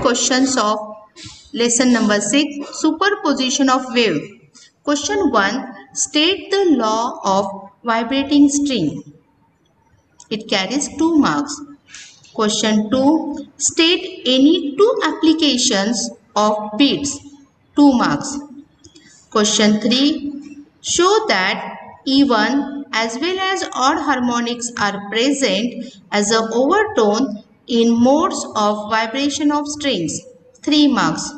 questions of lesson number 6 superposition of wave. Question 1 state the law of vibrating string. It carries 2 marks. Question 2 state any two applications of beats 2 marks. Question 3 show that even as well as odd harmonics are present as a overtone in modes of vibration of strings. 3 marks.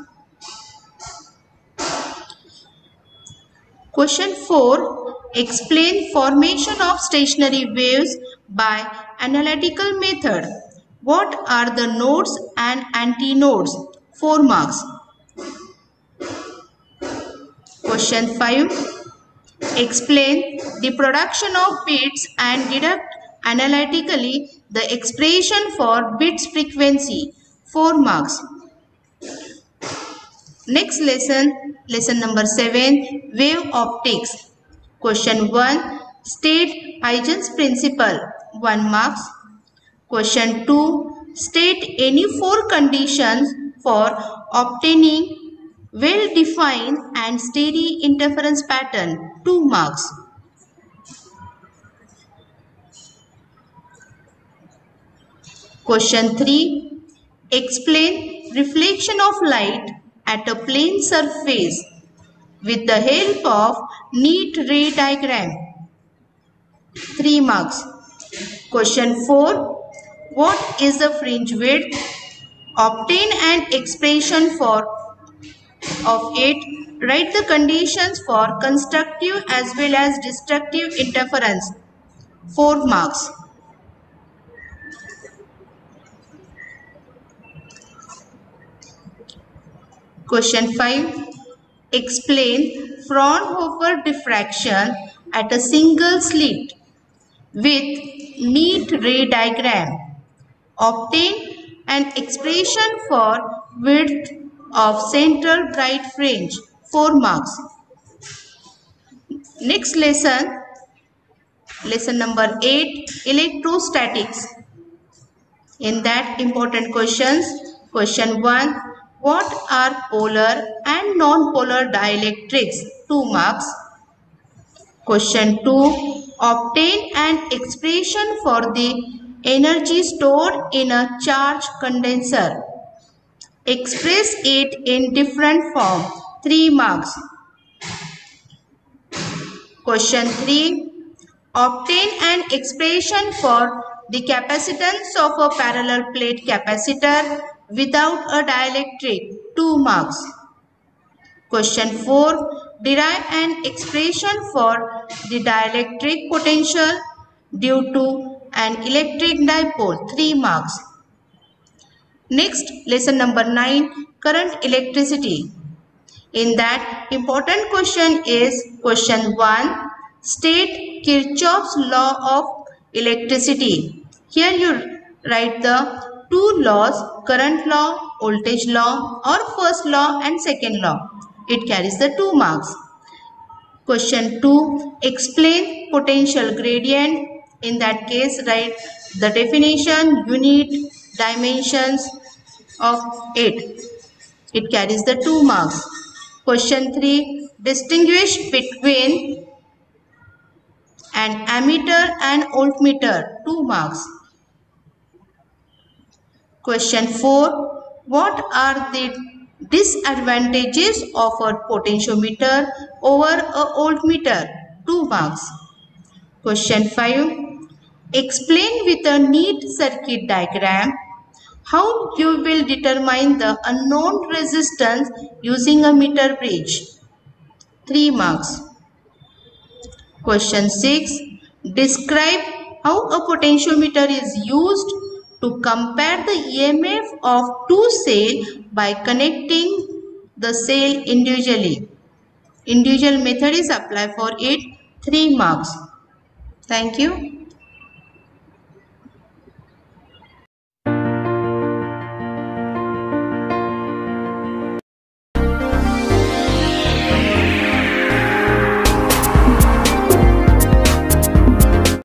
Question 4. Explain formation of stationary waves by analytical method. What are the nodes and antinodes? 4 marks. Question 5. Explain the production of beats and deduct analytically the expression for beats frequency 4 marks. Next lesson lesson number 7 wave optics. Question 1 state Huygens principle 1 marks. Question 2 state any four conditions for obtaining well defined and steady interference pattern 2 marks Question 3. Explain reflection of light at a plane surface with the help of neat ray diagram. 3 marks. Question 4. What is the fringe width? Obtain an expression for of it. Write the conditions for constructive as well as destructive interference. 4 marks. Question 5. Explain Fraunhofer diffraction at a single slit with neat ray diagram. Obtain an expression for width of central bright fringe. 4 marks. Next lesson, lesson number 8, electrostatics. In that important questions, question 1, what are polar and non-polar dielectrics? 2 marks. Question 2. Obtain an expression for the energy stored in a charge condenser. Express it in different form. 3 marks. Question 3. Obtain an expression for the capacitance of a parallel plate capacitor without a dielectric 2 marks. Question 4. Derive an expression for the dielectric potential due to an electric dipole 3 marks. Next lesson number 9 current electricity. In that important question is question 1 state Kirchhoff's law of electricity. Here you write the two laws current law, voltage law or first law and second law. It carries the two marks. Question 2. Explain potential gradient. In that case write the definition, unit, dimensions of it. It carries the two marks. Question 3. Distinguish between an ammeter and voltmeter. Two marks. Question 4. What are the disadvantages of a potentiometer over a voltmeter? 2 marks. Question 5. Explain with a neat circuit diagram how you will determine the unknown resistance using a meter bridge. 3 marks. Question 6. Describe how a potentiometer is used to compare the EMF of two cells by connecting the cell individually. Individual method is applied for it 3 marks. Thank you.